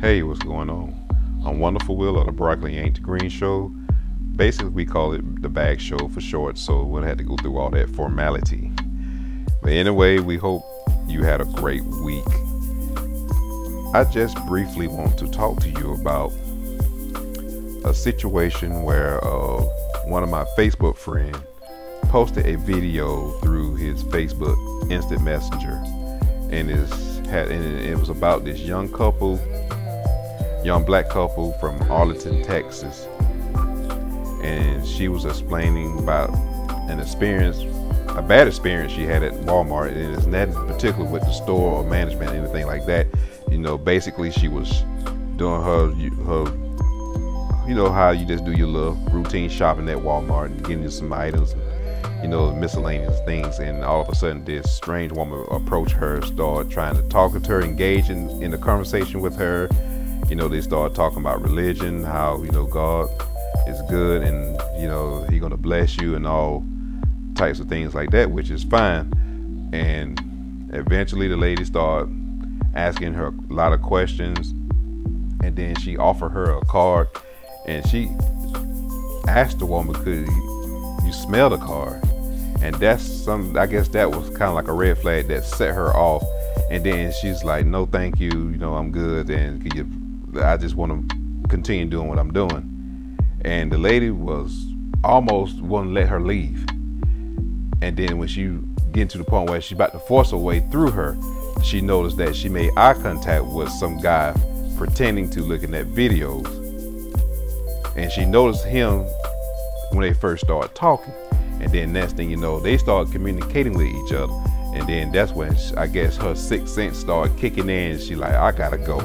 Hey, what's going on? I'm Wonderful Will of the Broccoli Ain't the Green Show. Basically, we call it the Bag Show for short, so we don't have to go through all that formality. But anyway, we hope you had a great week. I just briefly want to talk to you about a situation where uh, one of my Facebook friends posted a video through his Facebook Instant Messenger, and had and it was about this young couple young black couple from Arlington, Texas. And she was explaining about an experience, a bad experience she had at Walmart. And it's not particular with the store or management, anything like that. You know, basically she was doing her, her, you know, how you just do your little routine shopping at Walmart and getting you some items, you know, miscellaneous things. And all of a sudden this strange woman approached her, started trying to talk to her, engage in, in a conversation with her you know, they start talking about religion, how, you know, God is good and, you know, He gonna bless you and all types of things like that, which is fine. And eventually the lady started asking her a lot of questions and then she offered her a card and she asked the woman, could you smell the card? And that's some, I guess that was kind of like a red flag that set her off. And then she's like, no, thank you. You know, I'm good. And can you I just want to continue doing what I'm doing. And the lady was almost wouldn't let her leave. And then when she get to the point where she's about to force her way through her, she noticed that she made eye contact with some guy pretending to looking at videos. And she noticed him when they first started talking. And then next thing you know, they started communicating with each other. And then that's when I guess her sixth sense started kicking in. She like, I gotta go.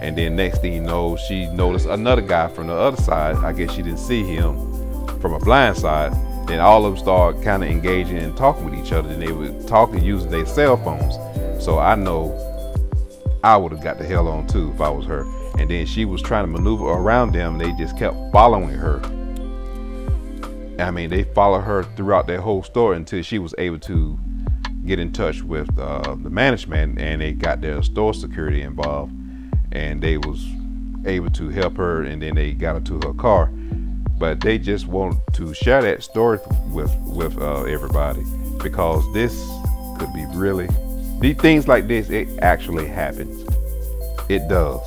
And then next thing you know, she noticed another guy from the other side. I guess she didn't see him from a blind side. Then all of them started kind of engaging and talking with each other. And they were talking using their cell phones. So I know I would have got the hell on too if I was her. And then she was trying to maneuver around them. They just kept following her. I mean, they followed her throughout that whole story until she was able to get in touch with uh, the management and they got their store security involved and they was able to help her and then they got into her car. But they just want to share that story with with uh, everybody because this could be really these things like this it actually happens. It does.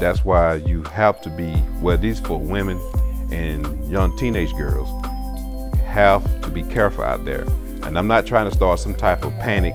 That's why you have to be well these for women and young teenage girls have to be careful out there. And i'm not trying to start some type of panic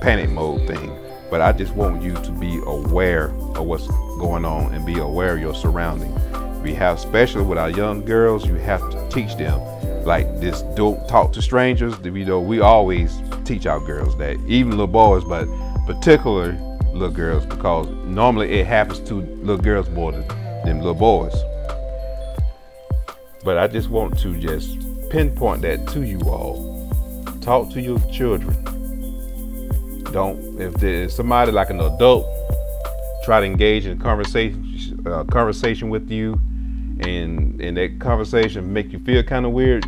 panic mode thing but I just want you to be aware of what's going on and be aware of your surroundings. We have, especially with our young girls, you have to teach them like this don't talk to strangers. You know, we always teach our girls that, even little boys, but particularly little girls, because normally it happens to little girls more than, than little boys. But I just want to just pinpoint that to you all. Talk to your children don't if there's somebody like an adult try to engage in conversation uh, conversation with you and and that conversation make you feel kind of weird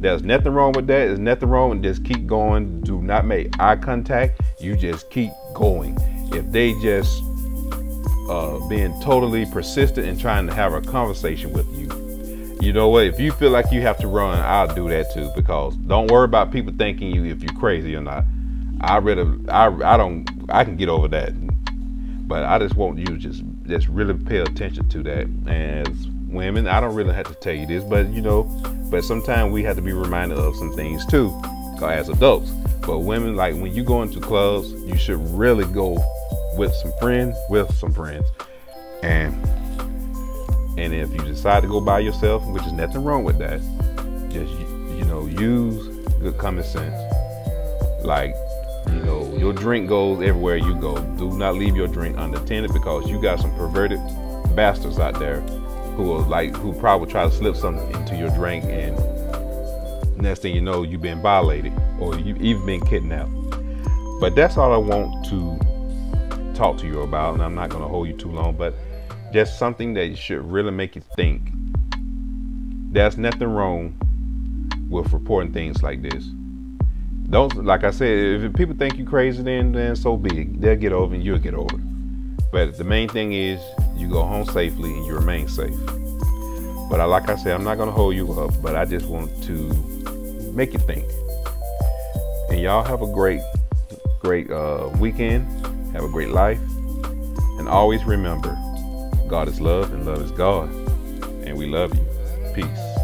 there's nothing wrong with that there's nothing wrong just keep going do not make eye contact you just keep going. If they just uh, being totally persistent and trying to have a conversation with you you know what if you feel like you have to run i'll do that too because don't worry about people thinking you if you're crazy or not I rather I I don't I can get over that, but I just want you to just just really pay attention to that. As women, I don't really have to tell you this, but you know, but sometimes we have to be reminded of some things too, as adults. But women, like when you go into clubs, you should really go with some friends, with some friends, and and if you decide to go by yourself, which is nothing wrong with that, just you know use good common sense. Like your drink goes everywhere you go. Do not leave your drink unattended because you got some perverted bastards out there who will like who probably try to slip something into your drink and next thing you know you've been violated or you've even been kidnapped. But that's all I want to talk to you about, and I'm not gonna hold you too long, but just something that should really make you think. There's nothing wrong with reporting things like this don't like I said, if people think you crazy, then then so be it. They'll get over and you'll get over. But the main thing is you go home safely and you remain safe. But I, like I said, I'm not going to hold you up, but I just want to make you think. And y'all have a great, great uh, weekend. Have a great life. And always remember God is love and love is God. And we love you. Peace.